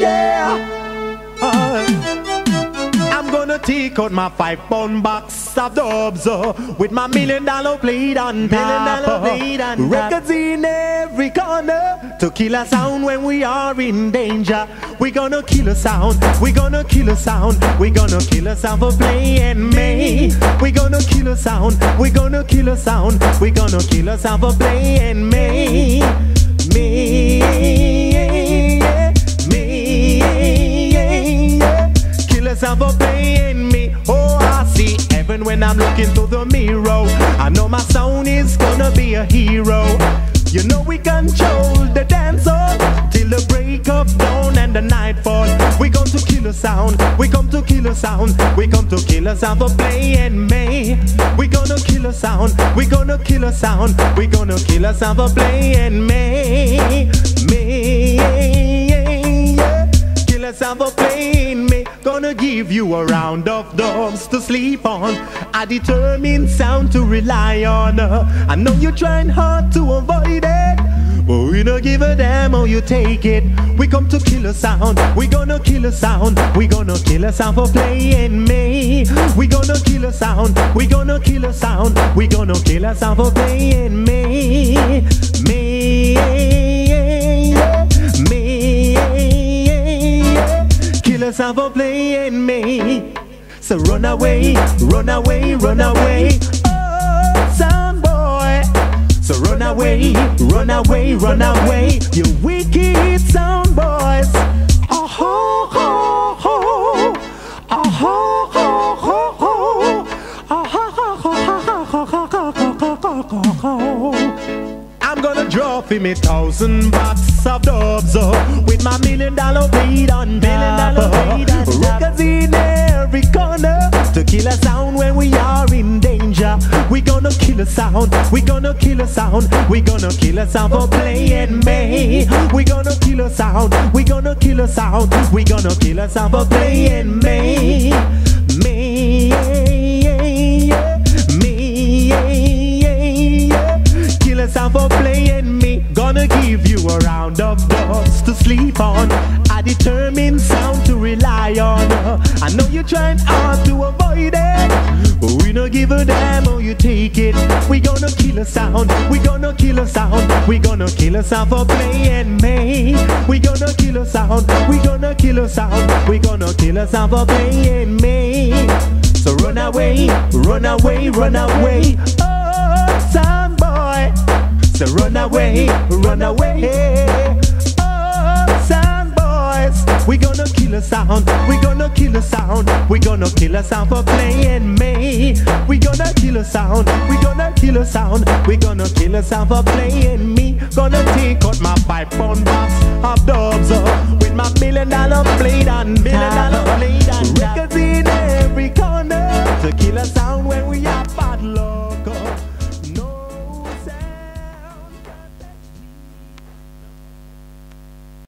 Yeah. Uh, I'm gonna take out my five pound box of dubs uh, with my million dollar plate on top. Dollar plate on Records in every corner to kill a sound when we are in danger. We gonna kill a sound. We gonna kill a sound. We gonna kill a sound for playing me. We gonna kill a sound. We gonna kill a sound. We gonna kill a sound for playing. Me. When I'm looking through the mirror. I know my sound is gonna be a hero. You know we control the dance till the break of dawn and the nightfall. We come to kill a sound. We come to kill a sound. We come to kill a sound for playing me. We gonna kill a sound. We gonna kill a sound. We gonna kill a sound for playing me. Me. Kill a sound for me. Give you a round of dubs to sleep on. A determined sound to rely on. I know you're trying hard to avoid it. But we don't give a damn how you take it. We come to kill a sound. We gonna kill a sound. We gonna kill a sound for playing me. We gonna kill a sound. We gonna kill a sound. We gonna kill a sound for playing. Me. Sound for playing me. So run away, run away, run away. Oh, sound boy. So run away, run away, run away. You wicked sound boys. Oh, ho, ho, ho. Oh, ho, ho, ho, ho. Oh, ho, ho, ho, ho, ho, ho, ho, ho, ho, ho. I'm gonna drop him a thousand bucks of dubs uh, with my million dollar beat on top. Uh, records in every corner to kill a sound when we are in danger. We gonna kill a sound. We gonna kill a sound. We gonna kill a sound for playing me. We gonna kill a sound. We gonna kill a sound. We gonna kill a sound for playing me. Me. Me. A round of dust to sleep on. A determined sound to rely on. I know you're trying hard to avoid it. But we don't give a damn how you take it. We gonna kill a sound. We gonna kill a sound. We gonna kill a sound for playing me. We gonna kill a sound. We gonna kill a sound. We gonna kill a sound for playing me. So run away, run away, run away. So run away, run away. Oh, sound boys. We gonna kill a sound. We gonna kill a sound. We gonna kill a sound for playing me. We gonna kill a sound. We gonna kill a sound. We gonna kill a sound for playing me. Gonna take out my five pound box of dubs uh, with my million